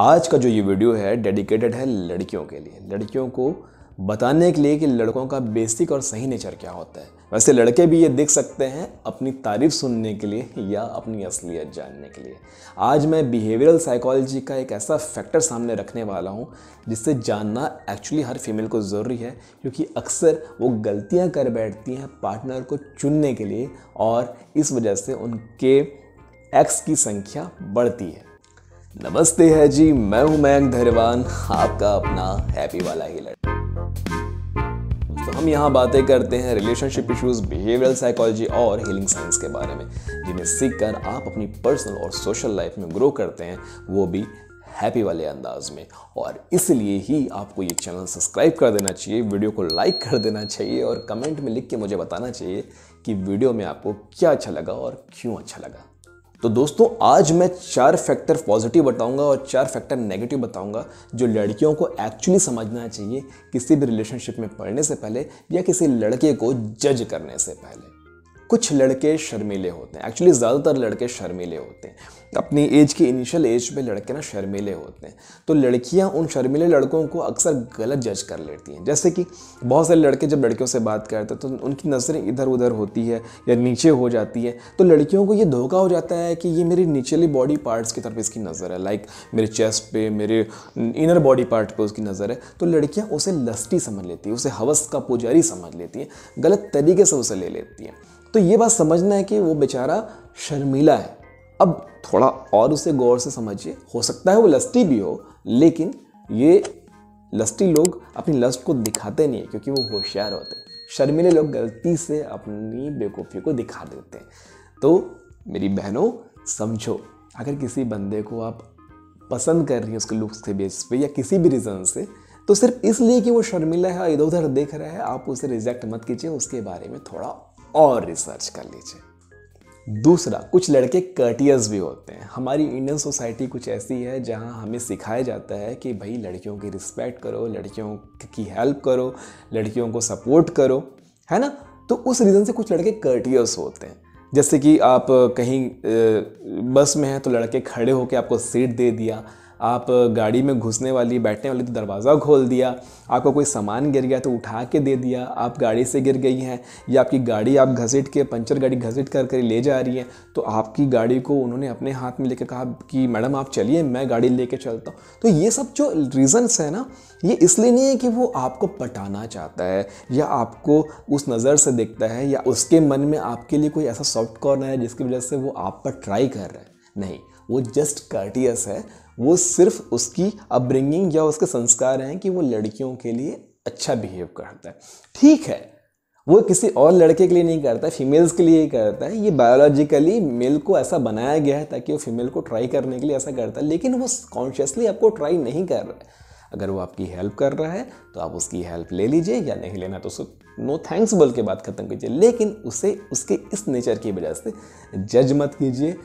आज का जो ये वीडियो है डेडिकेटेड है लड़कियों के लिए। लड़कियों को बताने के लिए कि लड़कों का बेसिक और सही नेचर क्या होता है। वैसे लड़के भी ये देख सकते हैं अपनी तारीफ़ सुनने के लिए या अपनी असलियत जानने के लिए। आज मैं बिहेवियरल साइकोलॉजी का एक ऐसा फैक्टर सामने रखने वाला हूँ, जिससे जानना एक्चुअली हर फीमेल को ज़रूरी है, क्योंकि अक्सर वो गलतियाँ कर बैठती हैं पार्टनर को चुनने के लिए और इस वजह से उनके एक्स की संख्या बढ़ती है। नमस्ते है जी, मैं हूँ मयंक धरवान, आपका अपना हैप्पी वाला ही तो हम यहाँ बातें करते हैं रिलेशनशिप इश्यूज़ बिहेवियरल साइकोलॉजी और हीलिंग साइंस के बारे में, जिन्हें सीखकर आप अपनी पर्सनल और सोशल लाइफ में ग्रो करते हैं, वो भी हैप्पी वाले अंदाज में। और इसलिए ही आपको ये चैनल सब्सक्राइब कर देना चाहिए वीडियो को लाइक कर देना चाहिए और कमेंट में लिख के मुझे बताना चाहिए कि वीडियो में आपको क्या अच्छा लगा और क्यों अच्छा लगा। तो दोस्तों, आज मैं चार फैक्टर पॉजिटिव बताऊँगा और चार फैक्टर नेगेटिव बताऊँगा जो लड़कियों को एक्चुअली समझना चाहिए किसी भी रिलेशनशिप में पढ़ने से पहले या किसी लड़के को जज करने से पहले। कुछ लड़के शर्मीले होते हैं। एक्चुअली ज़्यादातर लड़के शर्मीले होते हैं। अपनी एज की इनिशियल एज पे लड़के ना शर्मीले होते हैं। तो लड़कियाँ उन शर्मीले लड़कों को अक्सर गलत जज कर लेती हैं। जैसे कि बहुत सारे लड़के जब लड़कियों से बात करते हैं तो उनकी नज़रें इधर उधर होती है या नीचे हो जाती है। तो लड़कियों को ये धोखा हो जाता है कि ये मेरी निचली बॉडी पार्ट्स की तरफ़ इसकी नज़र है। लाइक मेरे चेस्ट पे, मेरे इनर बॉडी पार्ट पे उसकी नज़र है। तो लड़कियाँ उसे लस्टी समझ लेती हैं, उसे हवस का पुजारी समझ लेती हैं, गलत तरीके से उसे ले लेती हैं। तो ये बात समझना है कि वो बेचारा शर्मीला है। अब थोड़ा और उसे गौर से समझिए। हो सकता है वो लस्टी भी हो, लेकिन ये लस्टी लोग अपनी लस्ट को दिखाते नहीं है, क्योंकि वो होशियार होते हैं। शर्मीले लोग गलती से अपनी बेवकूफ़ी को दिखा देते हैं। तो मेरी बहनों, समझो, अगर किसी बंदे को आप पसंद कर रही है उसके लुक्स के बेस पे या किसी भी रीज़न से तो सिर्फ़ इसलिए कि वो शर्मिला है इधर उधर देख रहा है, आप उसे रिजेक्ट मत कीजिए, उसके बारे में थोड़ा और रिसर्च कर लीजिए। दूसरा, कुछ लड़के कर्टियस भी होते हैं। हमारी इंडियन सोसाइटी कुछ ऐसी है जहाँ हमें सिखाया जाता है कि भाई, लड़कियों की रिस्पेक्ट करो, लड़कियों की हेल्प करो, लड़कियों को सपोर्ट करो, है ना? तो उस रीज़न से कुछ लड़के कर्टियस होते हैं। जैसे कि आप कहीं बस में हैं तो लड़के खड़े होकर आपको सीट दे दिया। आप गाड़ी में घुसने वाली, बैठने वाली तो दरवाज़ा खोल दिया, आपको कोई सामान गिर गया तो उठा के दे दिया, आप गाड़ी से गिर गई हैं, या आपकी गाड़ी आप घसीट के, पंचर गाड़ी घसीट कर कर ले जा रही हैं तो आपकी गाड़ी को उन्होंने अपने हाथ में लेकर कहा कि, मैडम, आप चलिए, मैं गाड़ी लेके चलता हूँ। तो ये सब जो रीज़न्स है ना, ये इसलिए नहीं है कि वो आपको पटाना चाहता है, या आपको उस नज़र से देखता है, या उसके मन में आपके लिए कोई ऐसा सॉफ्ट कॉर्नर है जिसकी वजह से वो आप पर ट्राई कर रहा है। नहीं, वो जस्ट कर्टियस है। वो सिर्फ़ उसकी अपब्रिंगिंग या उसके संस्कार हैं कि वो लड़कियों के लिए अच्छा बिहेव करता है। ठीक है, वो किसी और लड़के के लिए नहीं करता है फीमेल्स के लिए ही करता है। ये बायोलॉजिकली मेल को ऐसा बनाया गया है ताकि वो फीमेल को ट्राई करने के लिए ऐसा करता है, लेकिन वो कॉन्शियसली आपको ट्राई नहीं कर रहा है। अगर वो आपकी हेल्प कर रहा है तो आप उसकी हेल्प ले लीजिए या नहीं लेना तो उसको नो थैंक्स बोल के बात ख़त्म कीजिए। लेकिन उसे, उसके इस नेचर की वजह से जज मत कीजिए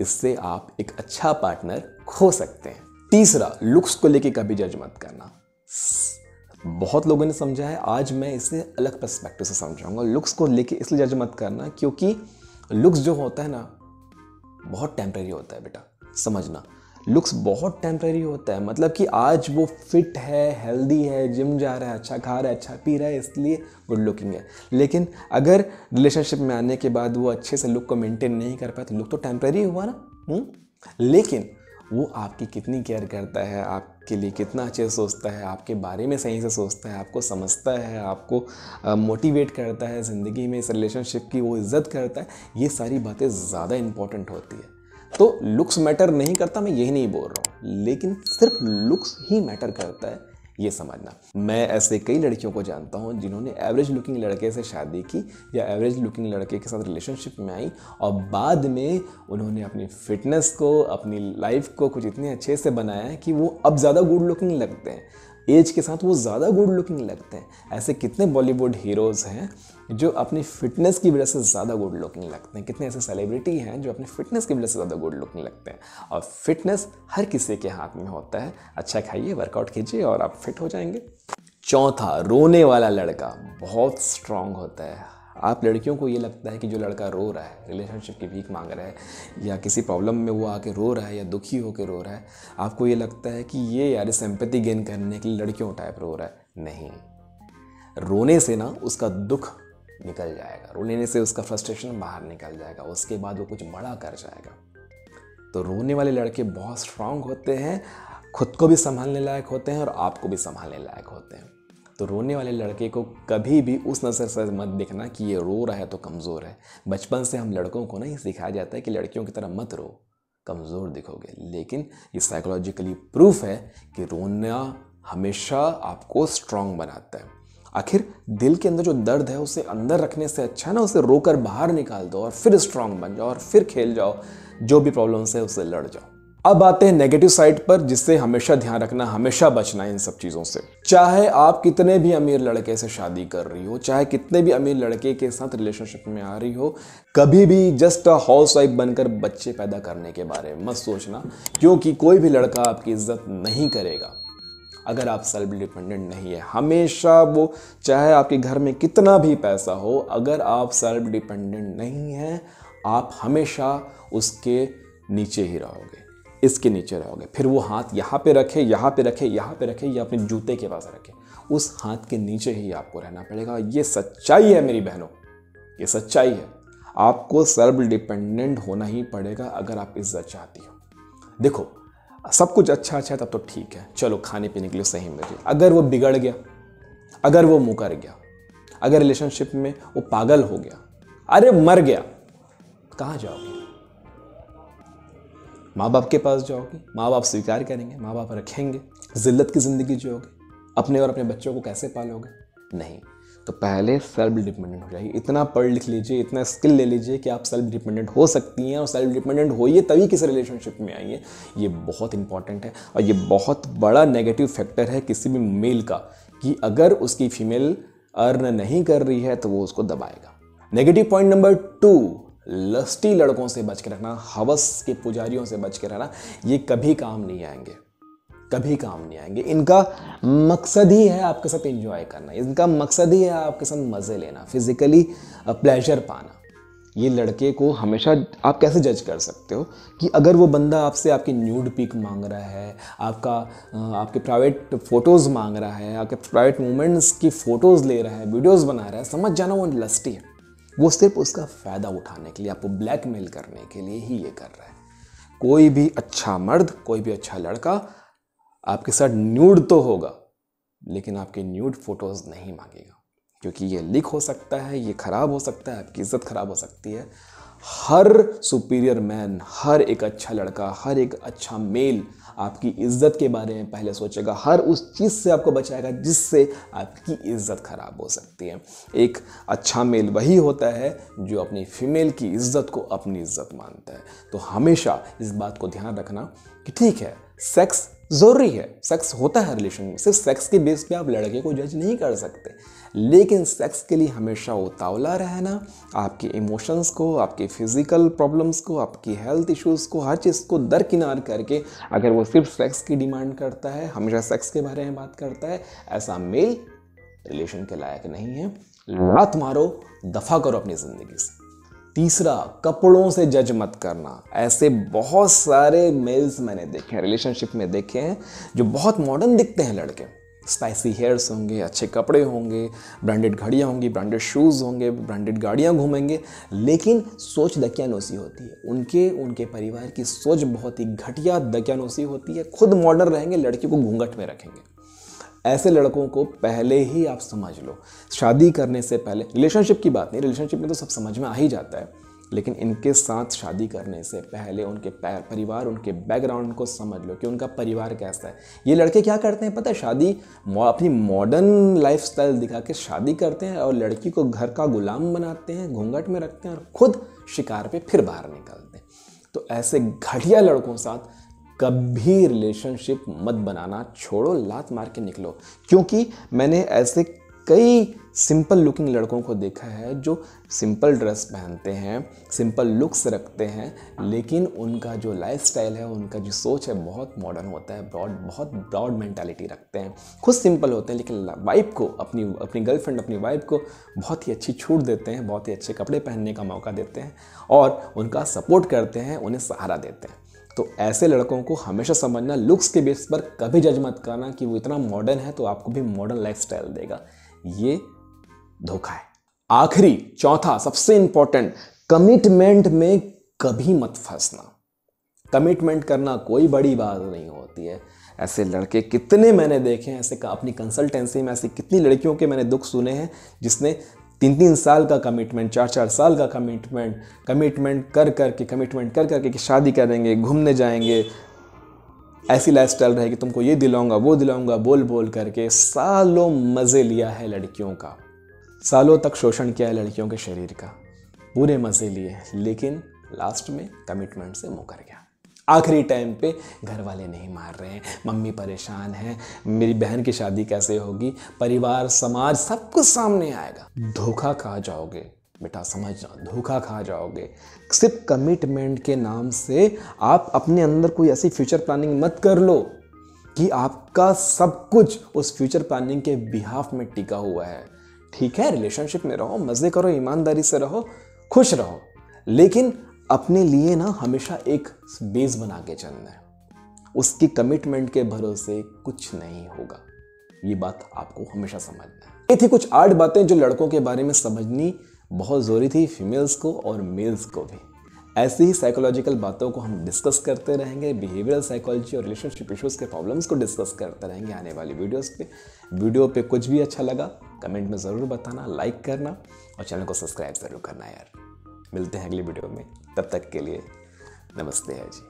इससे आप एक अच्छा पार्टनर खो सकते हैं। तीसरा लुक्स को लेके कभी जज मत करना। बहुत लोगों ने समझा है, आज मैं इसे अलग पर्सपेक्टिव से समझाऊँगा। लुक्स को लेके इसलिए जज मत करना क्योंकि लुक्स जो होता है ना, बहुत टेम्प्रेरी होता है बेटा, समझना। लुक्स बहुत टेम्प्रेरी होता है मतलब कि आज वो फिट है हेल्दी है जिम जा रहा है अच्छा खा रहा है अच्छा पी रहा है, इसलिए गुड लुकिंग है लेकिन अगर रिलेशनशिप में आने के बाद वो अच्छे से लुक को मेंटेन नहीं कर पाए तो लुक तो टेम्प्रेरी हुआ ना हुँ? हम्म? लेकिन वो आपकी कितनी केयर करता है, आपके लिए कितना अच्छे से सोचता है, आपके बारे में सही से सोचता है, आपको समझता है, आपको मोटिवेट करता है, ज़िंदगी में इस रिलेशनशिप की वो इज़्ज़त करता है, ये सारी बातें ज़्यादा इंपॉर्टेंट होती है तो लुक्स मैटर नहीं करता, मैं यही नहीं बोल रहा हूँ। लेकिन सिर्फ़ लुक्स ही मैटर करता है, ये समझना। मैं ऐसे कई लड़कियों को जानता हूँ जिन्होंने एवरेज लुकिंग लड़के से शादी की या एवरेज लुकिंग लड़के के साथ रिलेशनशिप में आई और बाद में उन्होंने अपनी फिटनेस को, अपनी लाइफ को कुछ इतने अच्छे से बनाया है कि वो अब ज़्यादा गुड लुकिंग लगते हैं। एज के साथ वो ज़्यादा गुड लुकिंग लगते हैं। ऐसे कितने बॉलीवुड हीरोज़ हैं जो अपनी फिटनेस की वजह से ज़्यादा गुड लुकिंग लगते हैं। कितने ऐसे सेलिब्रिटी हैं जो अपनी फिटनेस की वजह से ज़्यादा गुड लुकिंग लगते हैं। और फिटनेस हर किसी के हाथ में होता है। अच्छा खाइए वर्कआउट कीजिए और आप फिट हो जाएँगे। चौथा, रोने वाला लड़का, बहुत स्ट्रांग होता है। आप लड़कियों को ये लगता है कि जो लड़का रो रहा है रिलेशनशिप की भीख मांग रहा है, या किसी प्रॉब्लम में वो आके रो रहा है, या दुखी होकर रो रहा है, आपको ये लगता है कि ये यार सिंपैथी गेन करने के लिए लड़कियों टाइप रो रहा है। नहीं। रोने से ना उसका दुख निकल जाएगा, रोने से उसका फ्रस्ट्रेशन बाहर निकल जाएगा, उसके बाद वो कुछ बड़ा कर जाएगा। तो रोने वाले लड़के बहुत स्ट्रांग होते हैं, खुद को भी संभालने लायक होते हैं और आपको भी संभालने लायक होते हैं। तो रोने वाले लड़के को कभी भी उस नज़र से मत देखना कि ये रो रहा है तो कमज़ोर है। बचपन से हम लड़कों को ना ये सिखाया जाता है कि लड़कियों की तरह मत रो, कमज़ोर दिखोगे। लेकिन ये साइकोलॉजिकली प्रूफ है कि रोना हमेशा आपको स्ट्रांग बनाता है। आखिर दिल के अंदर जो दर्द है, उसे अंदर रखने से अच्छा ना, उसे रोकर बाहर निकाल दो और फिर स्ट्रांग बन जाओ और फिर खेल जाओ। जो भी प्रॉब्लम्स है उससे लड़ जाओ। अब आते हैं नेगेटिव साइड पर, जिससे हमेशा ध्यान रखना, हमेशा बचना है इन सब चीज़ों से। चाहे आप कितने भी अमीर लड़के से शादी कर रही हो, चाहे कितने भी अमीर लड़के के साथ रिलेशनशिप में आ रही हो, कभी भी जस्ट अ हाउस वाइफ बनकर बच्चे पैदा करने के बारे में मत सोचना, क्योंकि कोई भी लड़का आपकी इज़्ज़त नहीं करेगा। अगर आप सेल्फ डिपेंडेंट नहीं है, हमेशा वो, चाहे आपके घर में कितना भी पैसा हो, अगर आप सेल्फ डिपेंडेंट नहीं हैं, आप हमेशा उसके नीचे ही रहोगे। इसके नीचे रहोगे। फिर वो हाथ यहाँ पे रखे, यहाँ पे रखे, यहाँ पे रखे, या अपने जूते के पास रखे। उस हाथ के नीचे ही आपको रहना पड़ेगा। ये सच्चाई है मेरी बहनों। ये सच्चाई है। आपको सेल्फ डिपेंडेंट होना ही पड़ेगा अगर आप इज़्ज़त चाहती हो। देखो, सब कुछ अच्छा अच्छा है, तब तो ठीक है। चलो, खाने पीने के लिए सही मिल अगर वो बिगड़ गया, अगर वो मुकर गया, अगर रिलेशनशिप में वो पागल हो गया, अरे मर गया, कहाँ जाओगे? माँ बाप के पास जाओगे माँ बाप स्वीकार करेंगे माँ बाप रखेंगे, जिल्लत की ज़िंदगी जियोगे, अपने और अपने बच्चों को कैसे पालोगे? नहीं। तो पहले सेल्फ डिपेंडेंट हो जाइए। इतना पढ़ लिख लीजिए, इतना स्किल ले लीजिए कि आप सेल्फ डिपेंडेंट हो सकती हैं और सेल्फ डिपेंडेंट होइए तभी किसी रिलेशनशिप में आइए। ये बहुत इंपॉर्टेंट है और ये बहुत बड़ा नेगेटिव फैक्टर है किसी भी मेल का कि अगर उसकी फीमेल अर्न नहीं कर रही है तो वो उसको दबाएगा। Negative point number two lusty लड़कों से बच के रखना, हवस के पुजारियों से बच के रहना, ये कभी काम नहीं आएँगे। कभी काम नहीं आएँगे। इनका मकसद ही है आपके साथ एंजॉय करना। इनका मकसद ही है आपके साथ मज़े लेना फिजिकली प्लेजर पाना। ये लड़के को हमेशा आप कैसे जज कर सकते हो कि अगर वो बंदा आपसे आपकी न्यूड पिक मांग रहा है, आपका आपके प्राइवेट फ़ोटोज़ मांग रहा है, आपके प्राइवेट मोमेंट्स की फ़ोटोज़ ले रहा है वीडियोज़ बना रहा है, समझ जाना वो लस्टी है। वो सिर्फ़ उसका फ़ायदा उठाने के लिए, आपको ब्लैकमेल करने के लिए ही ये कर रहा है। कोई भी अच्छा मर्द, कोई भी अच्छा लड़का, आपके साथ न्यूड तो होगा, लेकिन आपके न्यूड फ़ोटोज़ नहीं मांगेगा। क्योंकि ये लीक हो सकता है, ये ख़राब हो सकता है, आपकी इज़्ज़त ख़राब हो सकती है। हर सुपीरियर मैन हर एक अच्छा लड़का, हर एक अच्छा मेल आपकी इज़्ज़त के बारे में पहले सोचेगा। हर उस चीज़ से आपको बचाएगा जिससे आपकी इज़्ज़त खराब हो सकती है। एक अच्छा मेल वही होता है जो अपनी फीमेल की इज़्ज़त को अपनी इज़्ज़त मानता है। तो हमेशा इस बात को ध्यान रखना कि ठीक है सेक्स ज़रूरी है। सेक्स होता है रिलेशन में। सिर्फ़ सेक्स के बेस पे आप लड़के को जज नहीं कर सकते। लेकिन सेक्स के लिए हमेशा उतावला रहना, आपके इमोशंस को, आपके फ़िज़िकल प्रॉब्लम्स को, आपकी हेल्थ इश्यूज़ को, हर चीज़ को दरकिनार करके अगर वो सिर्फ़ सेक्स की डिमांड करता है, हमेशा सेक्स के बारे में बात करता है, ऐसा मेल रिलेशन के लायक नहीं है। लात मारो, दफ़ा करो अपनी ज़िंदगी से। तीसरा, कपड़ों से जज मत करना। ऐसे बहुत सारे मेल्स मैंने देखे हैं रिलेशनशिप में देखे हैं, जो बहुत मॉडर्न दिखते हैं लड़के। स्पाइसी हेयर्स होंगे, अच्छे कपड़े होंगे ब्रांडेड घड़ियाँ होंगी ब्रांडेड शूज़ होंगे ब्रांडेड गाड़ियाँ घूमेंगे। लेकिन सोच दकियानोसी होती है। उनके उनके परिवार की सोच बहुत ही घटिया दकियानोसी होती है। खुद मॉडर्न रहेंगे, लड़की को घूंघट में रखेंगे। ऐसे लड़कों को पहले ही आप समझ लो। शादी करने से पहले रिलेशनशिप की बात नहीं रिलेशनशिप में तो सब समझ में आ ही जाता है। लेकिन इनके साथ शादी करने से पहले उनके परिवार, उनके बैकग्राउंड को समझ लो कि उनका परिवार कैसा है। ये लड़के क्या करते हैं पता है? शादी अपनी मॉडर्न लाइफ स्टाइल दिखा के शादी करते हैं और लड़की को घर का गुलाम बनाते हैं, घूंघट में रखते हैं और खुद शिकार पे फिर बाहर निकलते हैं। तो ऐसे घटिया लड़कों साथ कभी रिलेशनशिप मत बनाना, छोड़ो, लात मार के निकलो। क्योंकि मैंने ऐसे कई सिंपल लुकिंग लड़कों को देखा है जो सिंपल ड्रेस पहनते हैं सिंपल लुक्स रखते हैं, लेकिन उनका जो लाइफस्टाइल है, उनका जो सोच है, बहुत मॉडर्न होता है ब्रॉड बहुत ब्रॉड मेंटालिटी रखते हैं। खुद सिंपल होते हैं, लेकिन वाइफ को, अपनी अपनी गर्लफ्रेंड अपनी वाइफ को बहुत ही अच्छी छूट देते हैं, बहुत ही अच्छे कपड़े पहनने का मौका देते हैं और उनका सपोर्ट करते हैं, उन्हें सहारा देते हैं। तो ऐसे लड़कों को हमेशा समझना लुक्स के बेस पर कभी जज मत करना कि वो इतना मॉडर्न है तो आपको भी मॉडर्न लाइफस्टाइल देगा। ये धोखा है। आखिरी, चौथा, सबसे इंपॉर्टेंट कमिटमेंट में कभी मत फंसना। कमिटमेंट करना कोई बड़ी बात नहीं होती है। ऐसे लड़के कितने मैंने देखे हैं, ऐसे अपनी कंसल्टेंसी में ऐसी कितनी लड़कियों के मैंने दुख सुने हैं जिसने तीन तीन साल का कमिटमेंट चार चार साल का कमिटमेंट कमिटमेंट कर कर के कमिटमेंट कर कर के कि शादी करेंगे, घूमने जाएँगे, ऐसी लाइफ स्टाइल रहेगी, तुमको ये दिलाऊँगा, वो दिलाऊँगा बोल बोल करके सालों मज़े लिया है लड़कियों का। सालों तक शोषण किया है लड़कियों के शरीर का। पूरे मज़े लिए लेकिन लास्ट में कमिटमेंट से मुकर गया। आखिरी टाइम पे घर वाले नहीं मार रहे हैं। मम्मी परेशान है, मेरी बहन की शादी कैसे होगी? परिवार, समाज, सब कुछ सामने आएगा। धोखा खा जाओगे, बेटा समझना धोखा खा जाओगे। सिर्फ़ कमिटमेंट के नाम से आप अपने अंदर कोई ऐसी फ्यूचर प्लानिंग मत कर लो कि आपका सब कुछ उस फ्यूचर प्लानिंग के बिहाफ में टिका हुआ है। ठीक है रिलेशनशिप में रहो, मज़े करो, ईमानदारी से रहो, खुश रहो। लेकिन अपने लिए ना हमेशा एक बेस बना के चलना है। उसकी कमिटमेंट के भरोसे कुछ नहीं होगा। ये बात आपको हमेशा समझना है। ये थी कुछ आठ बातें जो लड़कों के बारे में समझनी बहुत ज़रूरी थी फीमेल्स को और मेल्स को भी। ऐसी ही साइकोलॉजिकल बातों को हम डिस्कस करते रहेंगे बिहेवियरल साइकोलॉजी और रिलेशनशिप इश्यूज़ के प्रॉब्लम्स को डिस्कस करते रहेंगे आने वाली वीडियोस पे। वीडियो पे कुछ भी अच्छा लगा कमेंट में ज़रूर बताना लाइक करना और चैनल को सब्सक्राइब ज़रूर करना यार। मिलते हैं अगली वीडियो में। तब तक के लिए नमस्ते है जी।